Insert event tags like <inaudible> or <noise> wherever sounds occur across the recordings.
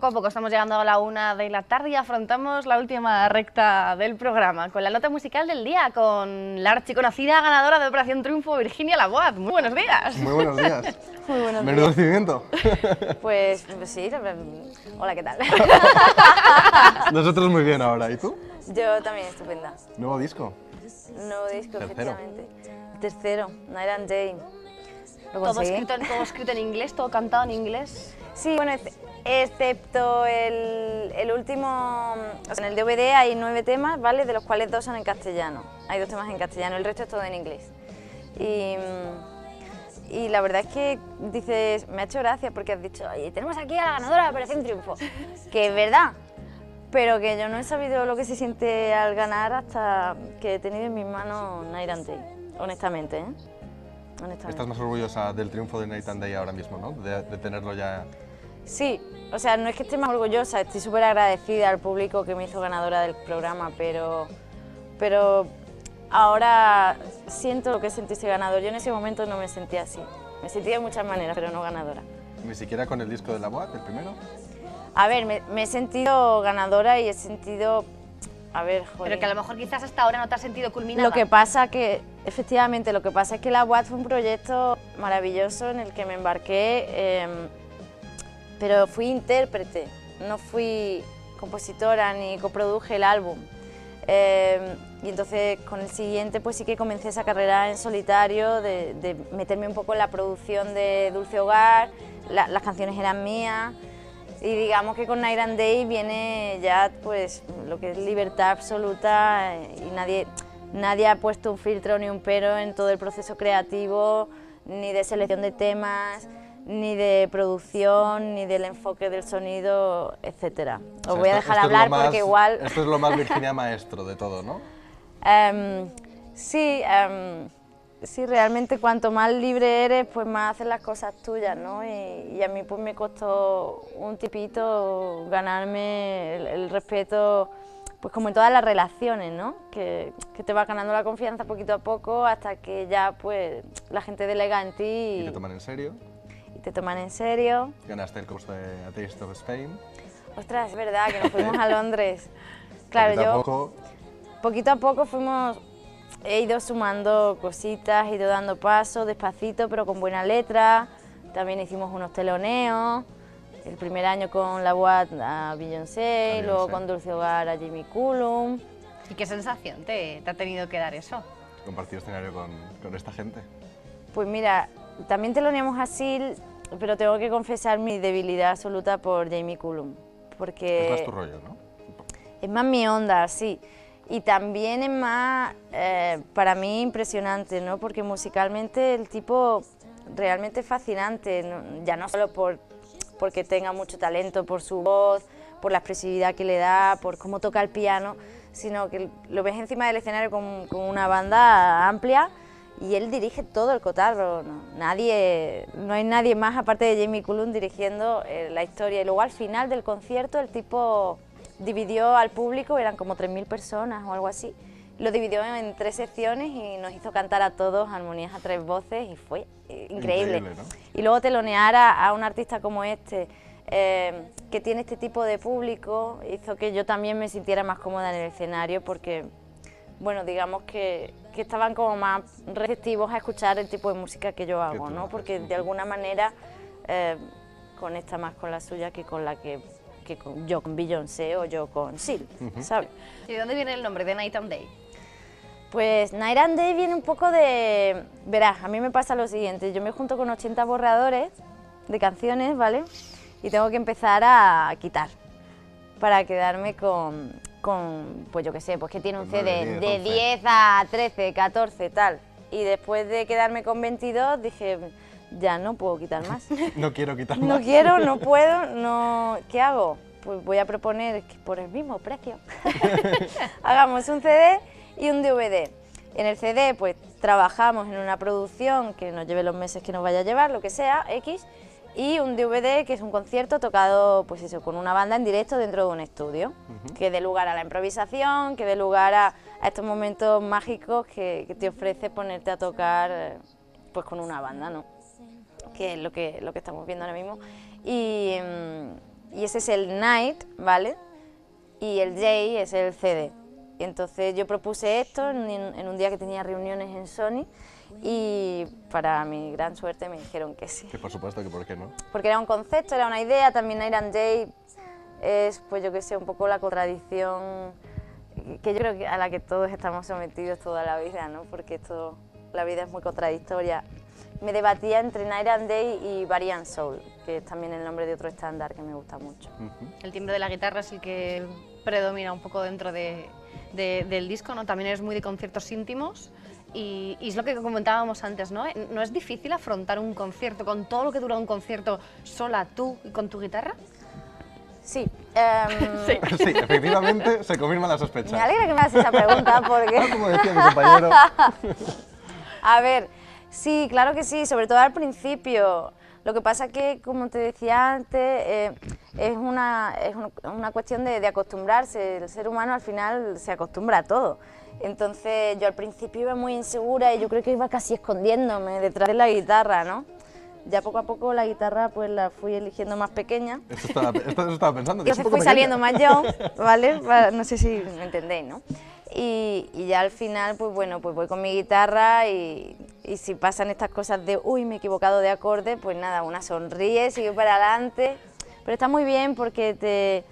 Poco a poco estamos llegando a la una de la tarde y afrontamos la última recta del programa con la nota musical del día, con la archiconocida ganadora de Operación Triunfo, Virginia Laboat. Muy buenos días. Muy buenos días. <laughs> Muy buenos Menudo días. recibimiento. <laughs> Pues, pues sí, mm, hola, ¿qué tal? <laughs> Nosotros muy bien ahora. ¿Y tú? Yo también estupenda. Nuevo disco. Nuevo disco, Tercero. efectivamente. Tercero, Night and Day. Lo Todo escrito, en- todo escrito en inglés, todo cantado en inglés. Sí, bueno, ex- excepto el, el último, o sea, en el DVD hay nueve temas, ¿vale? De los cuales dos son en castellano. Hay dos temas en castellano, el resto es todo en inglés. Y, mm, y la verdad es que dices, me ha hecho gracia porque has dicho, oye, tenemos aquí a la ganadora de Operación Triunfo, <laughs> que es verdad, pero que yo no he sabido lo que se siente al ganar hasta que he tenido en mis manos Night and Day, honestamente, ¿eh? Honestamente. Estás más orgullosa del triunfo de Night and Day ahora mismo, ¿no? De, de tenerlo ya. Sí, o sea, no es que esté más orgullosa, estoy súper agradecida al público que me hizo ganadora del programa, pero, pero ahora siento lo que sentí ese ganador. Yo en ese momento no me sentía así. Me sentía de muchas maneras, pero no ganadora. Ni siquiera con el disco de la Boat, el primero. A ver, me, me he sentido ganadora y he sentido... A ver, joder. Pero que a lo mejor quizás hasta ahora no te has sentido culminada. Lo que pasa que, efectivamente, lo que pasa es que la UAT fue un proyecto maravilloso en el que me embarqué, eh, pero fui intérprete, no fui compositora ni coproduje el álbum. Eh, y entonces con el siguiente pues sí que comencé esa carrera en solitario, de, de meterme un poco en la producción de Dulce Hogar, la- las canciones eran mías. Y digamos que con Night and Day viene ya pues lo que es libertad absoluta eh, y nadie, nadie ha puesto un filtro ni un pero en todo el proceso creativo, ni de selección de temas, ni de producción, ni del enfoque del sonido, etcétera. Os O sea, voy a dejar hablar más- porque igual... Esto es lo más <laughs> Virginia maestro de todo, ¿no? Em, sí, em, sí, realmente cuanto más libre eres, pues más haces las cosas tuyas, ¿no? Y, y a mí pues me costó un tipito ganarme el, el respeto, pues como en todas las relaciones, ¿no? Que, que te vas ganando la confianza poquito a poco hasta que ya pues la gente delega en ti Y y, te toman en serio. Te toman en serio. Ganaste el curso de A Taste of Spain. Ostras, es verdad que nos fuimos a <laughs> Londres. Claro, Poquito a yo... poco. Poquito a poco fuimos, he ido sumando cositas, he ido dando pasos despacito, pero con buena letra. También hicimos unos teloneos. El primer año con la UAT a Beyoncé, A y luego con Dulce Hogar a Jimmy Cullum. ¿Y qué sensación te, te ha tenido que dar eso? Compartir escenario con, con esta gente. Pues mira, también teloneamos a Sil, pero tengo que confesar mi debilidad absoluta por Jamie Cullum. Porque Es más tu rollo, ¿no? Es más mi onda, sí. Y también es más, eh, para mí, impresionante, ¿no? Porque musicalmente el tipo realmente es fascinante, ¿no? ya no solo por, porque tenga mucho talento, por su voz, por la expresividad que le da, por cómo toca el piano, sino que lo ves encima del escenario con, con una banda amplia y él dirige todo el cotarro. ¿no? Nadie, no hay nadie más aparte de Jamie Cullum dirigiendo eh, la historia. Y luego al final del concierto el tipo dividió al público, eran como 3.000 personas o algo así. Lo dividió en tres secciones y nos hizo cantar a todos armonías a tres voces y fue eh, increíble. Increíble, ¿no? Y luego telonear a, a un artista como este, eh, que tiene este tipo de público, hizo que yo también me sintiera más cómoda en el escenario porque, bueno, digamos que, que estaban como más receptivos a escuchar el tipo de música que yo hago, ¿no? Porque de alguna manera eh, conecta más con la suya que con la que, que con- yo con Beyoncé o yo con Sil, ¿sabes? ¿Y de dónde viene el nombre de Night and Day? Pues Night and Day viene un poco de... Verás, a mí me pasa lo siguiente, yo me junto con 80 borradores de canciones, ¿vale? Y tengo que empezar a quitar para quedarme con, con pues yo qué sé, pues que tiene un nueve, CD de once. 10 a 13, 14, tal. Y después de quedarme con 22 dije, ya no puedo quitar más. <laughs> No quiero quitar No más. quiero, no <laughs> puedo, no... ¿Qué hago? Pues voy a proponer que por el mismo precio <laughs> hagamos un CD y un DVD. En el CD pues trabajamos en una producción que nos lleve los meses que nos vaya a llevar, lo que sea, X, y un DVD que es un concierto tocado pues eso, con una banda en directo dentro de un estudio, que dé lugar a la improvisación, que dé lugar a, a estos momentos mágicos que, que te ofrece ponerte a tocar eh, pues con una banda, ¿no? que es lo que, lo que estamos viendo ahora mismo. Y, mm, y ese es el Night, ¿vale? Y el J es el CD. Y entonces yo propuse esto en, en un día que tenía reuniones en Sony y para mi gran suerte me dijeron que sí. Que por supuesto que por qué no. Porque era un concepto, era una idea, también Iron Day es, pues yo que sé, un poco la contradicción que yo creo que a la que todos estamos sometidos toda la vida, ¿no? Porque esto, la vida es muy contradictoria. Me debatía entre Night and Day y Variant Soul, que es también el nombre de otro estándar que me gusta mucho. El timbre de la guitarra es el que predomina un poco dentro de, de, del disco, ¿no? También es muy de conciertos íntimos. Y, y, es lo que comentábamos antes, ¿no? ¿No es difícil afrontar un concierto con todo lo que dura un concierto sola tú y con tu guitarra? Sí. Um... <laughs> sí. sí. efectivamente se confirma la sospecha. Me alegra que me hagas esa pregunta porque... Ah, como decía mi compañero. <laughs> A ver, sí, claro que sí, sobre todo al principio. Lo que pasa que, como te decía antes, eh, es, una, es una cuestión de, de, acostumbrarse. El ser humano al final se acostumbra a todo. Entonces yo al principio iba muy insegura y yo creo que iba casi escondiéndome detrás de la guitarra, ¿no? Ya poco a poco la guitarra pues la fui eligiendo más pequeña. Esto estaba, esto estaba pensando. Fui saliendo más yo, ¿vale? No sé si me entendéis, ¿no? Y, ya al final, pues bueno, pues voy con mi guitarra y, y, si pasan estas cosas de, uy, me he equivocado de acorde, pues nada, una sonríe, sigue para adelante. Pero está muy bien porque te,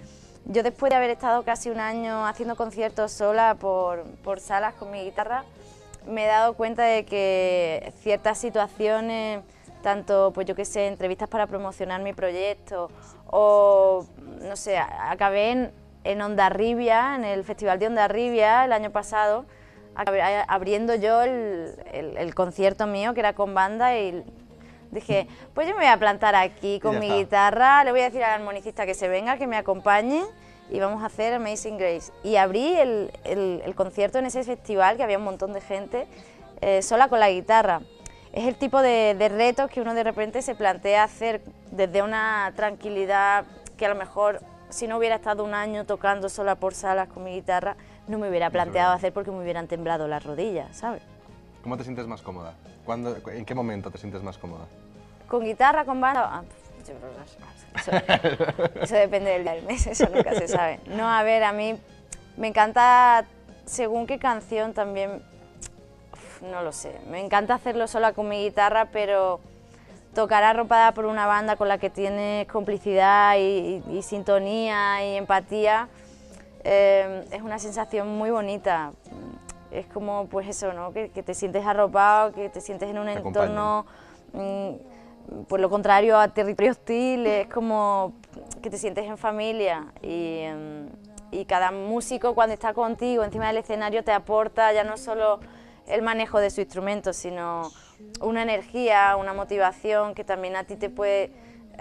yo después de haber estado casi un año haciendo conciertos sola por, por salas con mi guitarra, me he dado cuenta de que ciertas situaciones, tanto pues yo qué sé, entrevistas para promocionar mi proyecto o no sé, acabé en, en Ondarribia, en el Festival de Ondarribia el año pasado, abriendo yo el, el, el concierto mío que era con banda y dije, pues yo me voy a plantar aquí con mi guitarra, le voy a decir al armonicista que se venga, que me acompañe y vamos a hacer Amazing Grace. Y abrí el, el, el concierto en ese festival, que había un montón de gente, eh, sola con la guitarra. Es el tipo de, de retos que uno de repente se plantea hacer desde una tranquilidad que a lo mejor si no hubiera estado un año tocando sola por salas con mi guitarra, no me hubiera planteado hacer porque me hubieran temblado las rodillas, ¿sabes? ¿Cómo te sientes más cómoda? ¿Cuándo, ¿En qué momento te sientes más cómoda? ¿Con guitarra, con banda? Ah, eso, <laughs> eso, depende del día del mes, eso nunca se sabe. No, a ver, a mí me encanta, según qué canción también, uf, no lo sé, me encanta hacerlo sola con mi guitarra, pero tocar arropada por una banda con la que tienes complicidad y, y, y sintonía y empatía, eh, es una sensación muy bonita es como pues eso, ¿no? Que, que, te sientes arropado, que te sientes en un entorno, mmm, pues lo contrario a territorio hostil, es como que te sientes en familia y, um, y cada músico cuando está contigo encima del escenario te aporta ya no solo el manejo de su instrumento, sino una energía, una motivación que también a ti te puede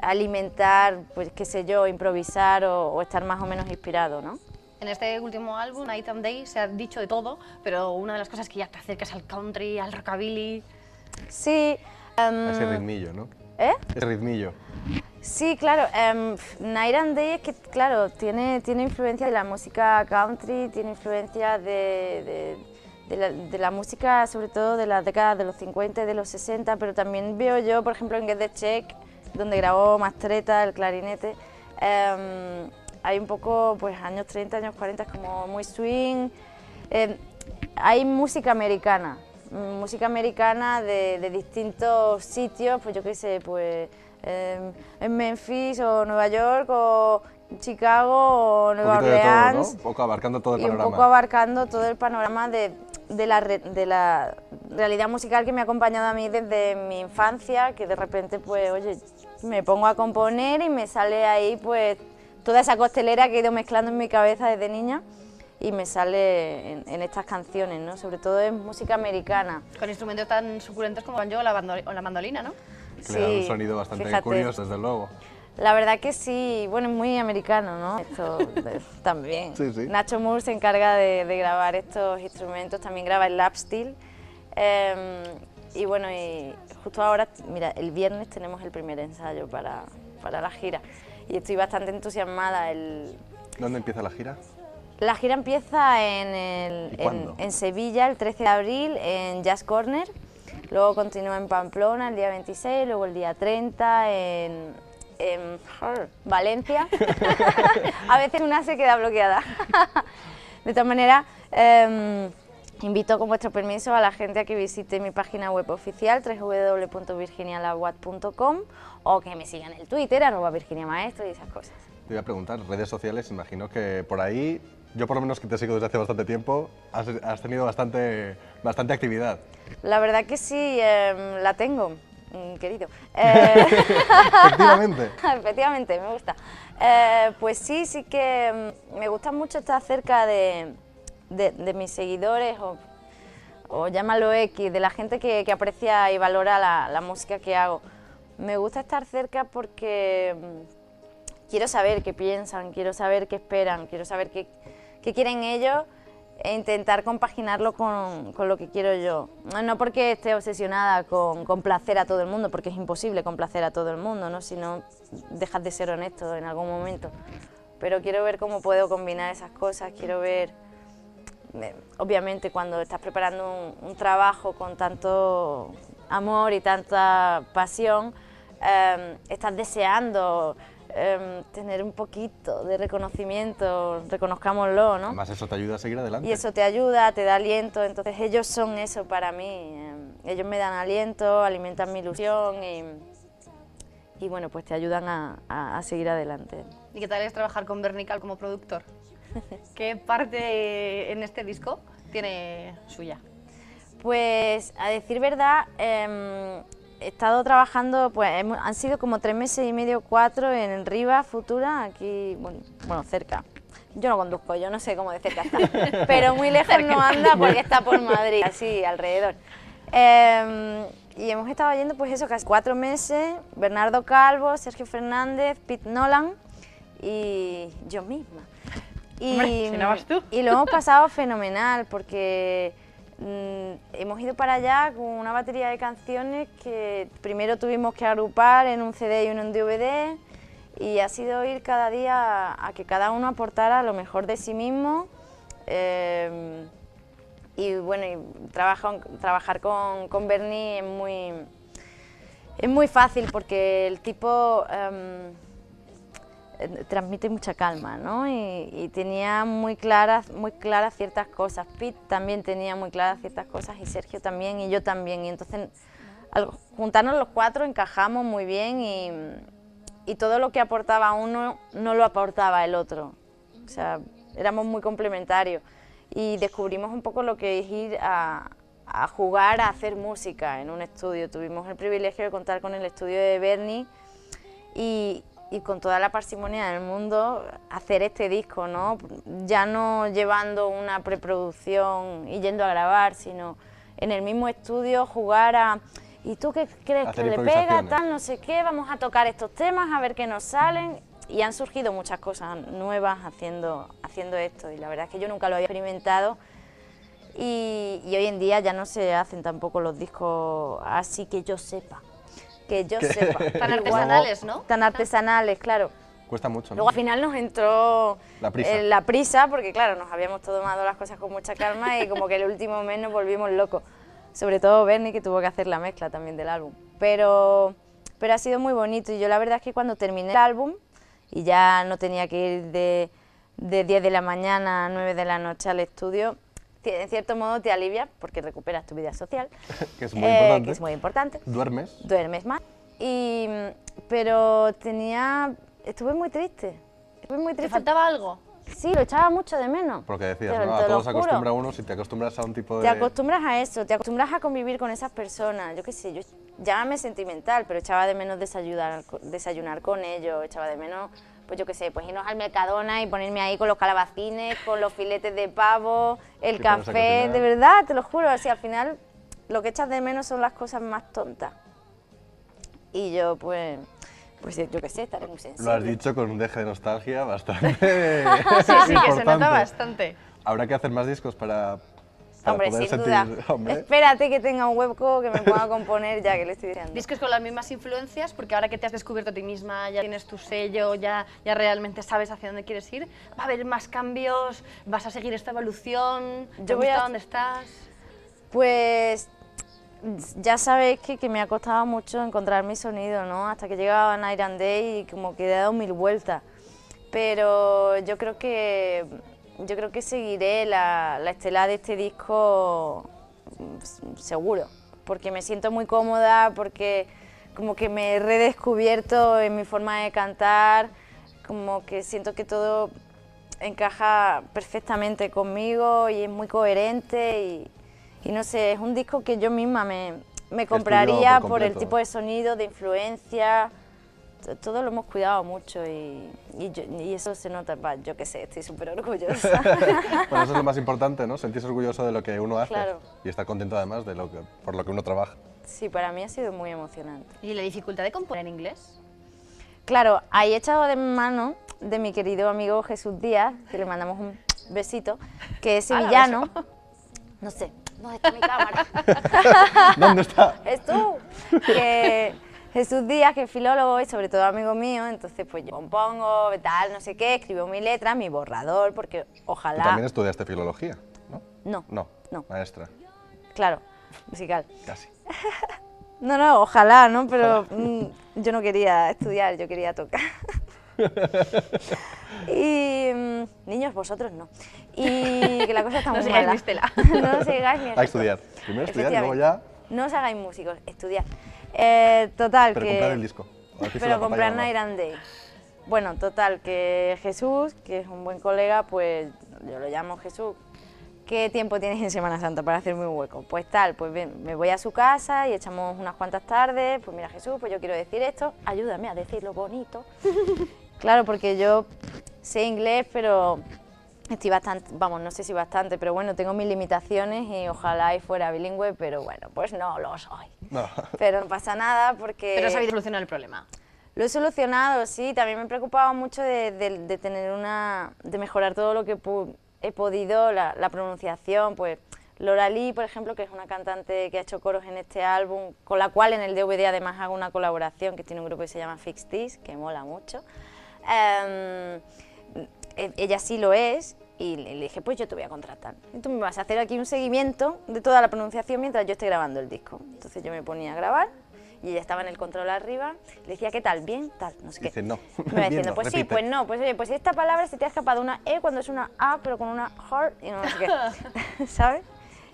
alimentar, pues qué sé yo, improvisar o, o estar más o menos inspirado, ¿no? En este último álbum, Night and Day, se ha dicho de todo, pero una de las cosas que ya te acercas al country, al rockabilly. Sí. Um, Ese ritmillo, ¿no? ¿Eh? Ese ritmillo. Sí, claro. Um, Night and Day es que, claro, tiene, tiene influencia de la música country, tiene influencia de, de, de, la, de, la, música, sobre todo de las décadas de los 50 y de los 60, pero también veo yo, por ejemplo, en Get the Check, donde grabó Mastreta, el clarinete. Um, hay un poco, pues años 30, años 40, es como muy swing. Eh, hay música americana, música americana de, de, distintos sitios, pues yo qué sé, pues eh, en Memphis o Nueva York o Chicago o Nueva Orleans. Todo, ¿no? Un poco abarcando todo el panorama. Y un poco abarcando todo el panorama de, de, la, de la realidad musical que me ha acompañado a mí desde mi infancia, que de repente, pues, oye, me pongo a componer y me sale ahí, pues, toda esa costelera que he ido mezclando en mi cabeza desde niña y me sale en, en estas canciones, ¿no? sobre todo en música americana. Con instrumentos tan suculentos como el banjo o la, o la mandolina, ¿no? Que sí, le da un sonido bastante fíjate. curioso, desde luego. La verdad que sí, bueno, es muy americano, ¿no? Esto <laughs> también. Sí, sí. Nacho Moore se encarga de, de, grabar estos instrumentos, también graba el lap steel. Eh, y bueno, y justo ahora, mira, el viernes tenemos el primer ensayo para, para la gira y estoy bastante entusiasmada. El... ¿Dónde empieza la gira? La gira empieza en, el, en, en, Sevilla el 13 de abril en Jazz Corner Luego continúo en Pamplona el día 26, luego el día 30 en, en Valencia. <laughs> a veces una se queda bloqueada. <laughs> de todas maneras, em, invito con vuestro permiso a la gente a que visite mi página web oficial www.virginialaguat.com o que me sigan en el Twitter, arroba Virginia Maestro y esas cosas. Te voy a preguntar, redes sociales, imagino que por ahí, yo por lo menos que te sigo desde hace bastante tiempo, has, has tenido bastante, bastante actividad. La verdad que sí, em, la tengo, mm, querido. Eh, <laughs> Efectivamente. <laughs> Efectivamente, me gusta. Eh, pues sí, sí que mm, me gusta mucho estar cerca de, de- de mis seguidores o, o llámalo X, de la gente que, que aprecia y valora la, la música que hago. Me gusta estar cerca porque mm, quiero saber qué piensan, quiero saber qué esperan, quiero saber qué, qué quieren ellos e intentar compaginarlo con, con lo que quiero yo. No- porque esté obsesionada con complacer a todo el mundo, porque es imposible complacer a todo el mundo, ¿no? si no dejas de ser honesto en algún momento. Pero quiero ver cómo puedo combinar esas cosas, quiero ver obviamente cuando estás preparando un, un trabajo con tanto amor y tanta pasión, eh, estás deseando eh, tener un poquito de reconocimiento, reconozcámoslo, ¿no? Además eso te ayuda a seguir adelante. Y eso te ayuda, te da aliento, entonces ellos son eso para mí, eh, ellos me dan aliento, alimentan mi ilusión y, y bueno, pues te ayudan a, a- a seguir adelante. ¿Y qué tal es trabajar con Bernical como productor? <laughs> ¿Qué parte en este disco tiene suya? Pues a decir verdad, em, he estado trabajando, pues hemos- han sido como tres meses y medio, cuatro en el Riva Futura, aquí, bueno, bueno, cerca. Yo no conduzco, yo no sé cómo de cerca está, <laughs> pero muy lejos no anda porque está por Madrid, así alrededor. Em, y hemos estado yendo, pues eso, casi cuatro meses, Bernardo Calvo, Sergio Fernández, Pete Nolan y yo misma. Y, Hombre, si no vas tú. y lo hemos pasado fenomenal porque hemos ido para allá con una batería de canciones que primero tuvimos que agrupar en un CD y en DVD y ha sido ir cada día a, que cada uno aportara lo mejor de sí mismo. eh, y bueno, y trabaja- trabajar con, con Bernie es muy, es muy fácil porque el tipo em, transmite mucha calma, ¿no? Y, y tenía muy claras, muy claras ciertas cosas. Pete también tenía muy claras ciertas cosas y Sergio también y yo también. Y entonces al juntarnos los cuatro encajamos muy bien y, todo lo que aportaba uno no lo aportaba el otro. O sea, éramos muy complementarios y descubrimos un poco lo que es ir a jugar a hacer música en un estudio. Tuvimos el privilegio de contar con el estudio de Bernie y, y con toda la parsimonia del mundo hacer este disco, ¿no? Ya no llevando una preproducción y yendo a grabar, sino en el mismo estudio jugar a ¿y tú qué crees Hacer que le pega tal no sé qué? Vamos a tocar estos temas a ver qué nos salen y han surgido muchas cosas nuevas haciendo haciendo esto y la verdad es que yo nunca lo había experimentado y, y hoy en día ya no se hacen tampoco los discos así que yo sepa, que yo sepa. <laughs> Tan artesanales, ¿no? Tan artesanales, claro. Cuesta mucho, ¿no? Luego al final nos entró La prisa. eh, la prisa, porque claro, nos habíamos tomado las cosas con mucha calma y como que el último mes nos volvimos locos. Sobre todo Bernie, que tuvo que hacer la mezcla también del álbum. Pero, pero ha sido muy bonito y yo la verdad es que cuando terminé el álbum y ya no tenía que ir de, de 10 de la mañana a 9 de la noche al estudio, en cierto modo te alivia porque recuperas tu vida social, <laughs> que es muy eh, importante. que es muy importante ¿Duermes? duermes más. Y, pero tenía, estuve muy triste. Estuve muy ¿Te triste. faltaba algo? Sí, lo echaba mucho de menos. Porque decías, Te- ¿no? te A todos acostumbra uno, si te acostumbras a un tipo de... Te acostumbras a eso, te acostumbras a convivir con esas personas. Yo qué sé, yo llámame sentimental, pero echaba de menos desayunar, desayunar con ellos, echaba de menos, pues yo qué sé, pues irnos al Mercadona y ponerme ahí con los calabacines, con los filetes de pavo, el café, de verdad, te lo juro, así al final lo que echas de menos son las cosas más tontas. Y yo pues, pues yo qué sé, estaré muy sensible. Lo has dicho con un deje de nostalgia bastante <laughs> Sí, sí, que se nota bastante. Habrá que hacer más discos para, para Hombre, poder sin sentir... duda. <laughs> Hombre, Espérate que tenga un hueco que me pueda componer ya que le estoy diciendo. Discos con las mismas influencias, porque ahora que te has descubierto a ti misma, ya tienes tu sello, ya, ya realmente sabes hacia dónde quieres ir, ¿va a haber más cambios? ¿Vas a seguir esta evolución? ¿Te Yo voy a- dónde estás? Pues ya sabéis que, que me ha costado mucho encontrar mi sonido, ¿no? Hasta que llegaba Night and Day y como que he dado mil vueltas. Pero yo creo que yo creo que seguiré la, la estela de este disco mm, seguro, porque me siento muy cómoda, porque como que me he redescubierto en mi forma de cantar, como que siento que todo encaja perfectamente conmigo y es muy coherente y, y no sé, es un disco que yo misma me, me compraría por por, el tipo de sonido, de influencia, todo lo hemos cuidado mucho y, y, yo- y eso se nota, va, yo qué sé, estoy súper orgullosa. <laughs> Bueno, eso es lo más importante, ¿no? Sentirse orgulloso de lo que uno hace Claro. y estar contento además de lo que, por lo que uno trabaja. sí, para mí ha sido muy emocionante. ¿Y la dificultad de componer en inglés? Claro, ahí he echado de mano de mi querido amigo Jesús Díaz, que le mandamos un besito, que es <laughs> sevillano. No sé, ¿dónde está mi cámara? <laughs> ¿Dónde está? es tú. Que Jesús Díaz, que es filólogo y sobre todo amigo mío, entonces pues yo compongo, tal, no sé qué, escribo mi letra, mi borrador, porque Tú ojalá... también estudiaste filología, ¿no? No, No, No. maestra, claro, musical. casi. <laughs> No, no, ojalá, ¿no? Pero mm, yo no quería estudiar, yo quería tocar. <laughs> y mm, niños, vosotros no. Y que la cosa está <laughs> No muy sigáis mala. no sigáis mi A estudiar. Primero estudiar y luego ya... No os hagáis músicos, estudiar. Eh, total, Pero que... comprar el disco. Pero comprar Night and Day. Bueno, total, que Jesús, que es un buen colega, pues yo lo llamo Jesús. ¿Qué tiempo tienes en Semana Santa para hacerme un hueco? Pues tal, pues ven, me voy a su casa y echamos unas cuantas tardes. Pues mira, Jesús, pues yo quiero decir esto, ayúdame a decirlo bonito. <laughs> claro, porque yo sé inglés, pero estoy bastante, vamos, no sé si bastante, pero bueno, tengo mis limitaciones y ojalá y fuera bilingüe, pero bueno, pues no lo soy. No. Pero no pasa nada porque... Pero has sabido solucionar el problema. Lo he solucionado, sí. También me preocupaba mucho de, de- de tener una, de mejorar todo lo que pu- he podido, la, la pronunciación, pues Laura Lee, por ejemplo, que es una cantante que ha hecho coros en este álbum, con la cual en el DVD además hago una colaboración, que tiene un grupo que se llama Fix This, que mola mucho. E- ella sí lo es y le, dije, pues yo te voy a contratar. Y tú me vas a hacer aquí un seguimiento de toda la pronunciación mientras yo esté grabando el disco. Entonces yo me ponía a grabar y ella estaba en el control arriba, le decía, ¿qué tal? ¿Bien? Tal, no sé qué. Dice, no. Me <laughs> va Bien, diciendo, no, pues sí, pues no, pues oye, pues esta palabra se te ha escapado una E cuando es una A, pero con una heart y no sé qué, <laughs> <laughs> ¿sabes?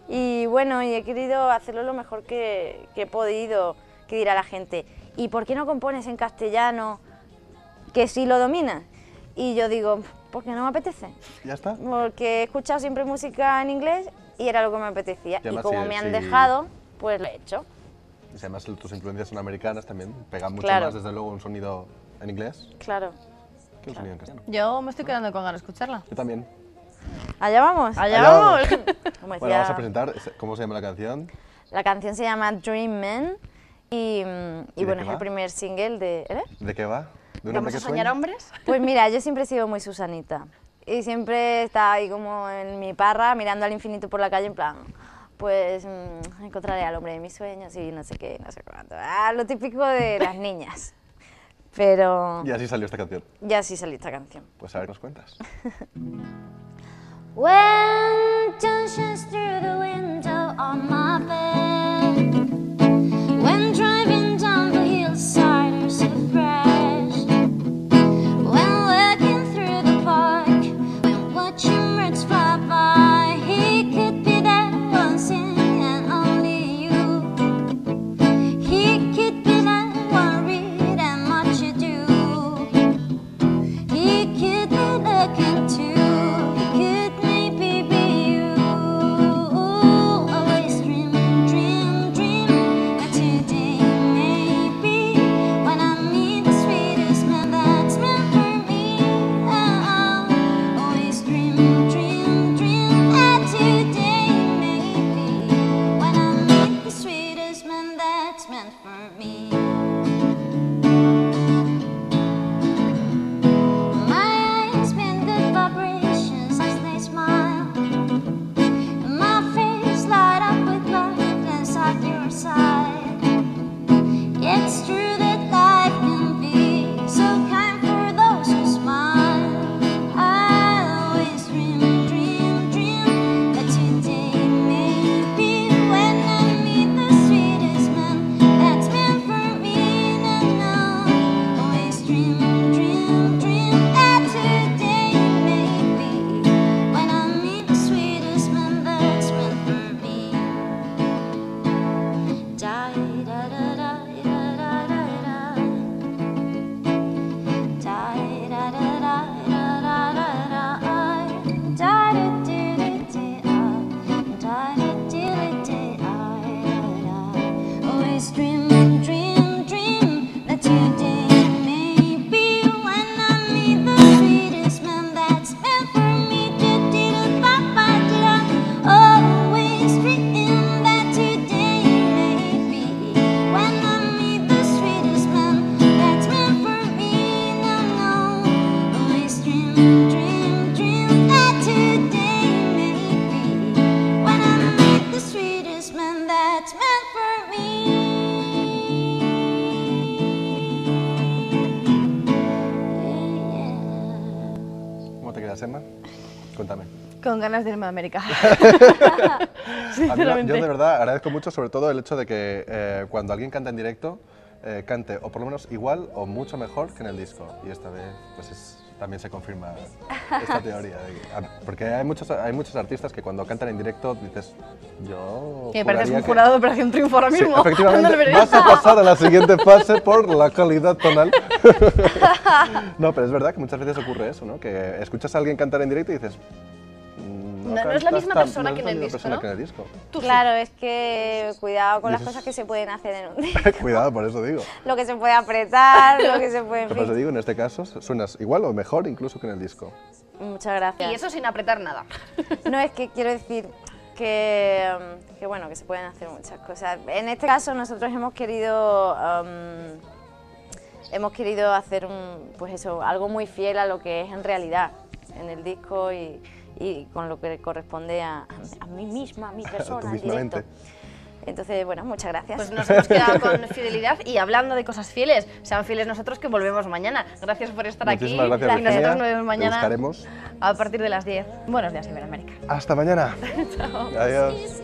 Y bueno, y he querido hacerlo lo mejor que, que he podido, que dirá la gente, ¿y por qué no compones en castellano que sí lo dominas? Y yo digo, porque no me apetece, ¿Ya está? porque he escuchado siempre música en inglés y era lo que me apetecía. Y Y, como si- me han si- dejado, pues lo he hecho. Y además tus influencias son americanas también, pegan mucho Claro. más desde luego un sonido en inglés Claro. que un sonido en castellano. Yo me estoy quedando con ganas de escucharla. Yo también. Allá vamos. Allá Allá vamos. <laughs> Como Bueno, decía- vamos a presentar, ¿cómo se llama la canción? La canción se llama Dream Man y, mm, y ¿Y bueno, es va? el primer single de... ¿eh? ¿De qué va? ¿De un hombre ¿Vamos a soñar sueña? hombres? <laughs> Pues mira, yo siempre he sido muy Susanita y siempre estaba ahí como en mi parra mirando al infinito por la calle en plan, pues mm, encontraré al hombre de mis sueños y no sé qué, no sé cuánto. Ah, lo típico de <laughs> las niñas. Pero Y así salió esta canción. ya sí salió esta canción. Pues a ver, nos cuentas. <laughs> When through the window on my bed, Cuéntame. Con ganas de irme a América. <laughs> <laughs> Sinceramente. yo de verdad agradezco mucho sobre todo el hecho de que eh, cuando alguien canta en directo, eh, cante o por lo menos igual o mucho mejor que en el disco. Y esta vez pues es- también se confirma esta teoría. que- ah, porque hay muchos, hay muchos artistas que cuando cantan en directo dices, yo... Que pareces un que- jurado de Operación Triunfo ahora mismo. <laughs> efectivamente, vas a pasar a la siguiente fase por la calidad tonal. <laughs> no, pero es verdad que muchas veces ocurre eso, ¿no? Que escuchas a alguien cantar en directo y dices... "Mm, No- no es la misma tan- persona no que es en la el misma disco, persona ¿no? que en el disco. Tú sí. Claro, es que cuidado con las cosas que se pueden hacer en un <laughs> día. Cuidado, por eso digo. <laughs> lo que se puede apretar, lo que se puede... en Por eso digo, en este caso suenas igual o mejor incluso que en el disco. Muchas gracias. Y eso sin apretar nada. <laughs> No, es que quiero decir que, um, que, bueno, que se pueden hacer muchas cosas. En este caso nosotros hemos querido, um, hemos querido hacer un, pues eso, algo muy fiel a lo que es en realidad en el disco y, y con lo que corresponde a, a mí misma, a mi <laughs> persona, en. Entonces, bueno, muchas gracias. Pues nos hemos quedado con <laughs> fidelidad y hablando de cosas fieles, sean fieles nosotros que volvemos mañana. Gracias por estar Muchísimas aquí. gracias, y nosotros nos vemos mañana buscaremos. a partir de las 10. Buenos días, Iberoamérica. Hasta mañana. <laughs> Adiós. is